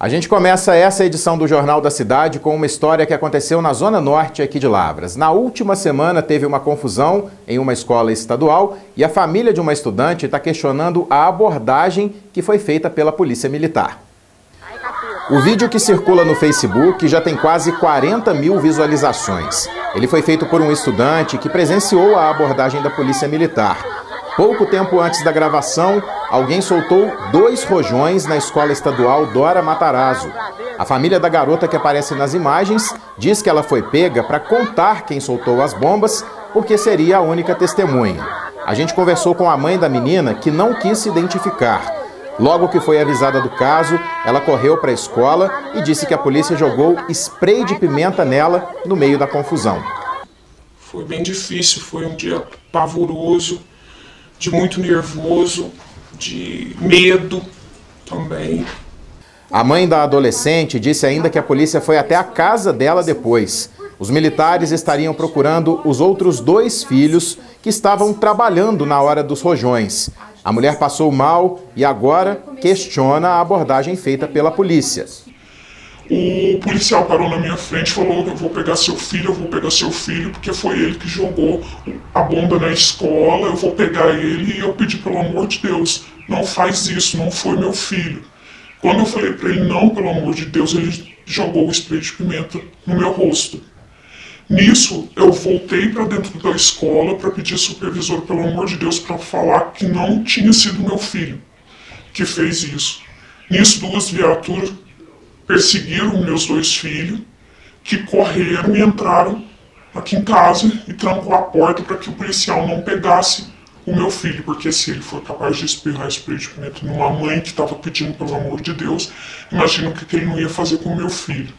A gente começa essa edição do Jornal da Cidade com uma história que aconteceu na Zona Norte aqui de Lavras. Na última semana teve uma confusão em uma escola estadual e a família de uma estudante está questionando a abordagem que foi feita pela Polícia Militar. O vídeo que circula no Facebook já tem quase 40 mil visualizações. Ele foi feito por um estudante que presenciou a abordagem da Polícia Militar. Pouco tempo antes da gravação, alguém soltou dois rojões na escola estadual Dora Matarazzo. A família da garota que aparece nas imagens diz que ela foi pega para contar quem soltou as bombas, porque seria a única testemunha. A gente conversou com a mãe da menina, que não quis se identificar. Logo que foi avisada do caso, ela correu para a escola e disse que a polícia jogou spray de pimenta nela no meio da confusão. Foi bem difícil, foi um dia pavoroso de muito nervoso, de medo também. A mãe da adolescente disse ainda que a polícia foi até a casa dela depois. Os militares estariam procurando os outros dois filhos que estavam trabalhando na hora dos rojões. A mulher passou mal e agora questiona a abordagem feita pela polícia. O policial parou na minha frente e falou: Eu vou pegar seu filho, eu vou pegar seu filho, porque foi ele que jogou a bomba na escola, eu vou pegar ele e eu pedi pelo amor de Deus, não faz isso, não foi meu filho. Quando eu falei para ele não, pelo amor de Deus, ele jogou o spray de pimenta no meu rosto. Nisso, eu voltei para dentro da escola para pedir ao supervisor, pelo amor de Deus, para falar que não tinha sido meu filho que fez isso. Nisso, duas viaturas perseguiram meus dois filhos, que correram e entraram aqui em casa e trancou a porta para que o policial não pegasse o meu filho, porque se ele for capaz de espirrar spray de pimenta numa mãe que estava pedindo pelo amor de Deus, imagina o que, que ele não ia fazer com o meu filho.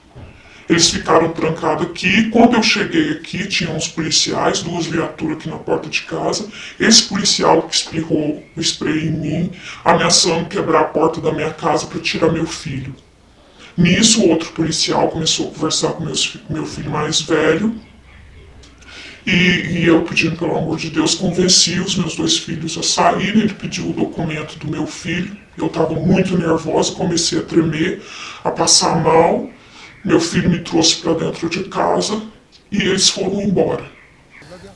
Eles ficaram trancados aqui. Quando eu cheguei aqui, tinha uns policiais, duas viaturas aqui na porta de casa. Esse policial que espirrou o spray em mim, ameaçando quebrar a porta da minha casa para tirar meu filho. Nisso, outro policial começou a conversar com meus, meu filho mais velho. E, e, eu, pedindo pelo amor de Deus, convenci os meus dois filhos a saírem. Ele pediu o documento do meu filho. Eu estava muito nervosa, comecei a tremer, a passar mal. Meu filho me trouxe para dentro de casa e eles foram embora.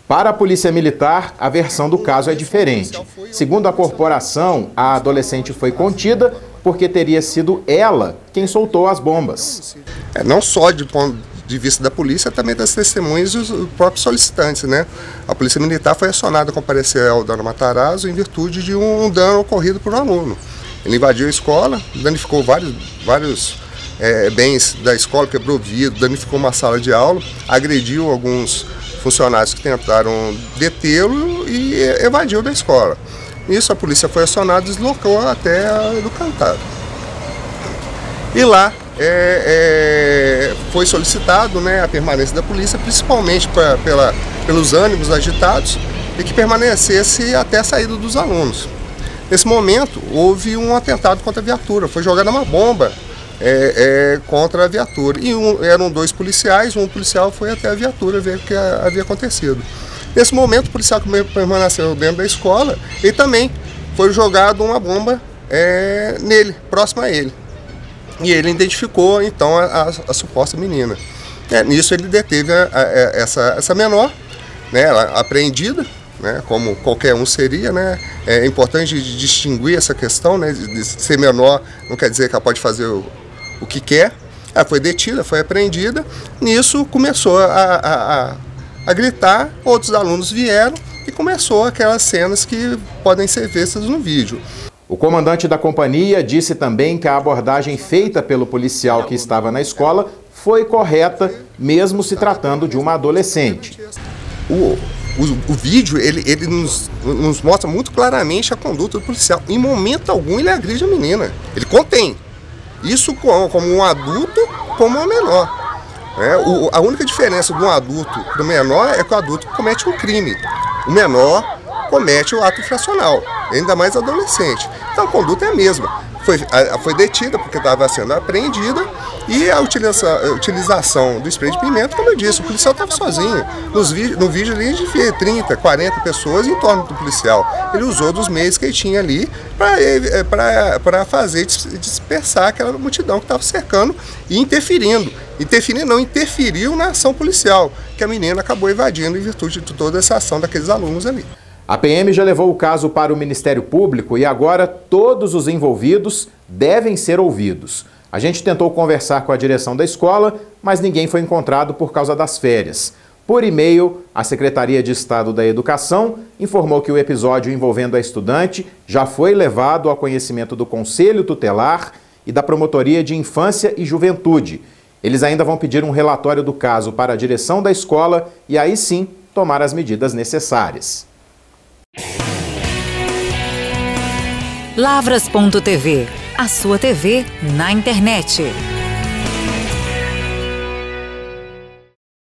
Para a Polícia Militar, a versão do caso é diferente. Segundo a corporação, a adolescente foi contida porque teria sido ela quem soltou as bombas. É, não só de ponto de vista da polícia, também das testemunhas e os próprios solicitantes, né? A polícia militar foi acionada a comparecer ao Dano Matarazzo em virtude de um dano ocorrido por um aluno. Ele invadiu a escola, danificou vários, vários é, bens da escola, quebrou vidro, danificou uma sala de aula, agrediu alguns funcionários que tentaram detê-lo e evadiu da escola. Isso a polícia foi acionada e deslocou até do cantado. E lá é, é, foi solicitado né, a permanência da polícia, principalmente pra, pela, pelos ânimos agitados, e que permanecesse até a saída dos alunos. Nesse momento, houve um atentado contra a viatura, foi jogada uma bomba é, é, contra a viatura. E um, eram dois policiais, um policial foi até a viatura ver o que havia acontecido. Nesse momento, o policial que permaneceu dentro da escola e também foi jogado uma bomba é, nele, próximo a ele. E ele identificou então a, a, a suposta menina. É, nisso ele deteve a, essa, essa menor, né, ela, apreendida, né, como qualquer um seria. Né, é importante distinguir essa questão, né, de, ser menor não quer dizer que ela pode fazer o, o que quer. Ela foi detida, foi apreendida. Nisso começou a, a, a gritar, outros alunos vieram e começou aquelas cenas que podem ser vistas no vídeo. O comandante da companhia disse também que a abordagem feita pelo policial que estava na escola foi correta, mesmo se tratando de uma adolescente. O, o, o vídeo ele, ele nos, nos, mostra muito claramente a conduta do policial. Em momento algum ele agride a menina. Ele contém. Isso como, como um adulto, como uma menor. É, o, a única diferença um adulto para o menor é que o adulto comete um crime. O menor comete o ato infracional, ainda mais adolescente. Então a conduta é a mesma. Foi, foi detida porque estava sendo apreendida e a utilização, a utilização do spray de pimenta, como eu disse, o policial estava sozinho. Nos, no vídeo ali vê 30, 40 pessoas em torno do policial. Ele usou dos meios que ele tinha ali para eh, fazer dispersar aquela multidão que estava cercando e interferindo. Interferindo não, interferiu na ação policial, que a menina acabou evadindo em virtude de toda essa ação daqueles alunos ali. A PM já levou o caso para o Ministério Público e agora todos os envolvidos devem ser ouvidos. A gente tentou conversar com a direção da escola, mas ninguém foi encontrado por causa das férias. Por e-mail, a Secretaria de Estado da Educação informou que o episódio envolvendo a estudante já foi levado ao conhecimento do Conselho Tutelar e da Promotoria de Infância e Juventude. Eles ainda vão pedir um relatório do caso para a direção da escola e aí sim tomar as medidas necessárias. Lavras.tv, a sua TV na internet.